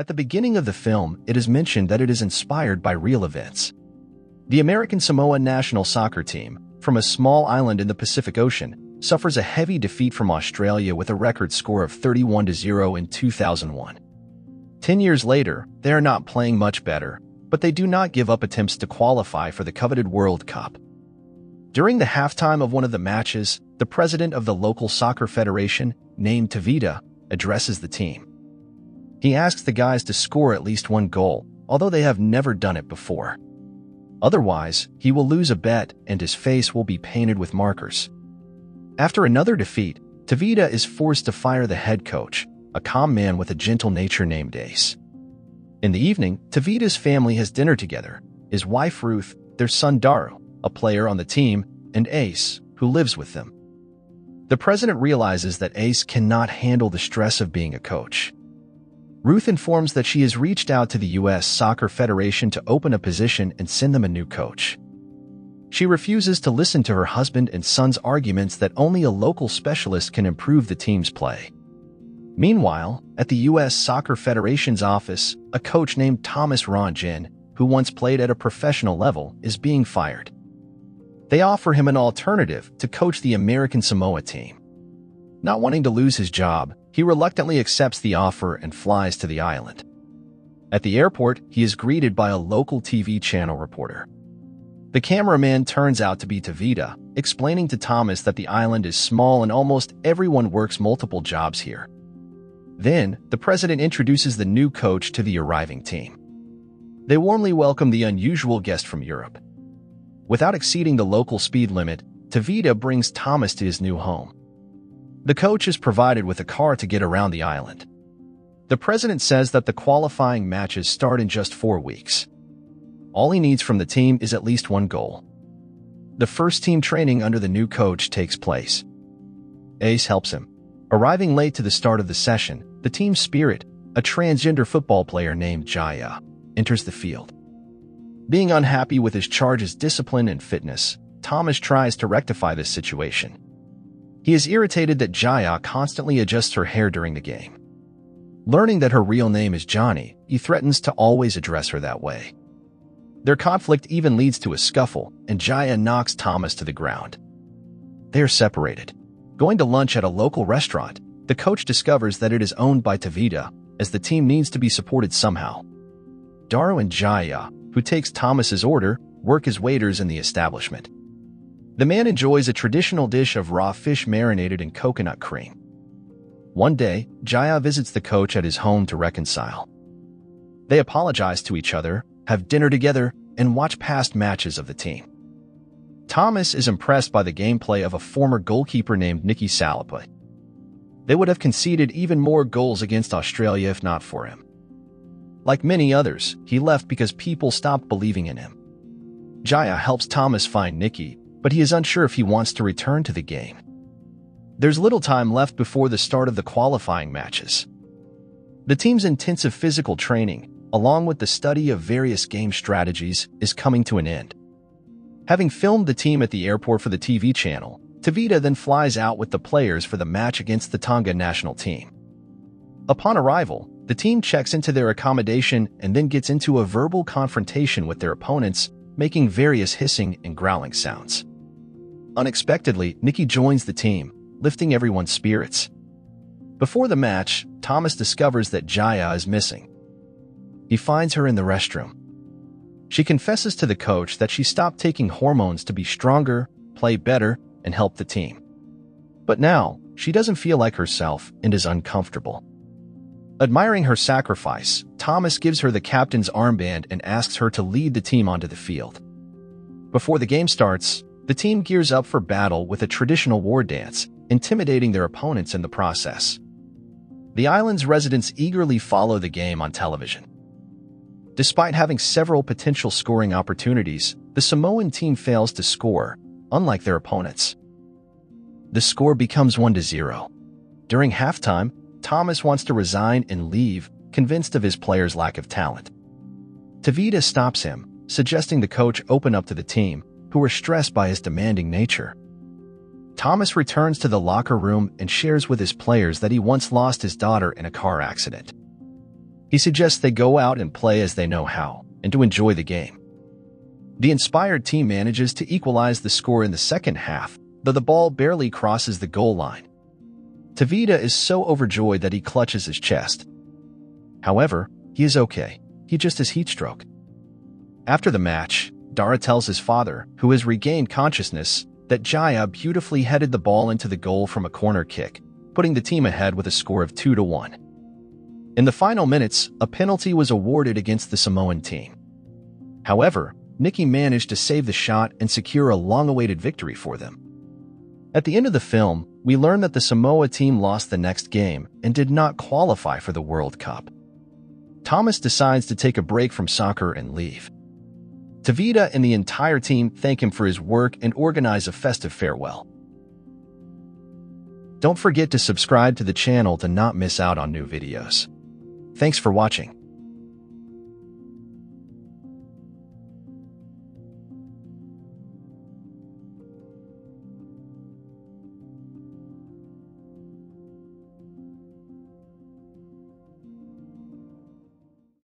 At the beginning of the film, it is mentioned that it is inspired by real events. The American Samoa national soccer team, from a small island in the Pacific Ocean, suffers a heavy defeat from Australia with a record score of 31-0 in 2001. Ten years later, they are not playing much better, but they do not give up attempts to qualify for the coveted World Cup. During the halftime of one of the matches, the president of the local soccer federation, named Tavita, addresses the team. He asks the guys to score at least one goal, although they have never done it before. Otherwise, he will lose a bet and his face will be painted with markers. After another defeat, Tavita is forced to fire the head coach, a calm man with a gentle nature named Ace. In the evening, Tavita's family has dinner together, his wife Ruth, their son Daru, a player on the team, and Ace, who lives with them. The president realizes that Ace cannot handle the stress of being a coach. Ruth informs that she has reached out to the U.S. Soccer Federation to open a position and send them a new coach. She refuses to listen to her husband and son's arguments that only a local specialist can improve the team's play. Meanwhile, at the U.S. Soccer Federation's office, a coach named Thomas Rongen, who once played at a professional level, is being fired. They offer him an alternative to coach the American Samoa team. Not wanting to lose his job, he reluctantly accepts the offer and flies to the island. At the airport, he is greeted by a local TV channel reporter. The cameraman turns out to be Tavita, explaining to Thomas that the island is small and almost everyone works multiple jobs here. Then, the president introduces the new coach to the arriving team. They warmly welcome the unusual guest from Europe. Without exceeding the local speed limit, Tavita brings Thomas to his new home. The coach is provided with a car to get around the island. The president says that the qualifying matches start in just four weeks. All he needs from the team is at least one goal. The first team training under the new coach takes place. Ace helps him. Arriving late to the start of the session, the team's spirit, a transgender football player named Jaya, enters the field. Being unhappy with his charge's discipline and fitness, Thomas tries to rectify this situation. He is irritated that Jaya constantly adjusts her hair during the game. Learning that her real name is Johnny, he threatens to always address her that way. Their conflict even leads to a scuffle, and Jaya knocks Thomas to the ground. They are separated. Going to lunch at a local restaurant, the coach discovers that it is owned by Tavita, as the team needs to be supported somehow. Daru and Jaya, who takes Thomas's order, work as waiters in the establishment. The man enjoys a traditional dish of raw fish marinated in coconut cream. One day, Jaya visits the coach at his home to reconcile. They apologize to each other have dinner together, and watch past matches of the team. Thomas is impressed by the gameplay of a former goalkeeper named Nicky Salapa. They would have conceded even more goals against Australia if not for him. Like many others, he left because people stopped believing in him. Jaya helps Thomas find Nicky, but he is unsure if he wants to return to the game. There's little time left before the start of the qualifying matches. The team's intensive physical training, along with the study of various game strategies, is coming to an end. Having filmed the team at the airport for the TV channel, Tavita then flies out with the players for the match against the Tonga national team. Upon arrival, the team checks into their accommodation and then gets into a verbal confrontation with their opponents, making various hissing and growling sounds. Unexpectedly, Nicky joins the team, lifting everyone's spirits. Before the match, Thomas discovers that Jaya is missing, he finds her in the restroom. She confesses to the coach that she stopped taking hormones to be stronger, play better, and help the team. But now, she doesn't feel like herself and is uncomfortable. Admiring her sacrifice, Thomas gives her the captain's armband and asks her to lead the team onto the field. Before the game starts, the team gears up for battle with a traditional war dance, intimidating their opponents in the process. The island's residents eagerly follow the game on television. Despite having several potential scoring opportunities, the Samoan team fails to score, unlike their opponents. The score becomes 1-0. During halftime, Thomas wants to resign and leave, convinced of his players' lack of talent. Tavita stops him, suggesting the coach open up to the team, who are stressed by his demanding nature. Thomas returns to the locker room and shares with his players that he once lost his daughter in a car accident. He suggests they go out and play as they know how, and to enjoy the game. The inspired team manages to equalize the score in the second half, though the ball barely crosses the goal line. Tavita is so overjoyed that he clutches his chest. However, he is okay. He just has heat stroke. After the match, Dara tells his father, who has regained consciousness, that Jaya beautifully headed the ball into the goal from a corner kick, putting the team ahead with a score of 2 to 1. In the final minutes, a penalty was awarded against the Samoan team. However, Nicky managed to save the shot and secure a long-awaited victory for them. At the end of the film, we learn that the Samoa team lost the next game and did not qualify for the World Cup. Thomas decides to take a break from soccer and leave. Tavita and the entire team thank him for his work and organize a festive farewell. Don't forget to subscribe to the channel to not miss out on new videos. Thanks for watching.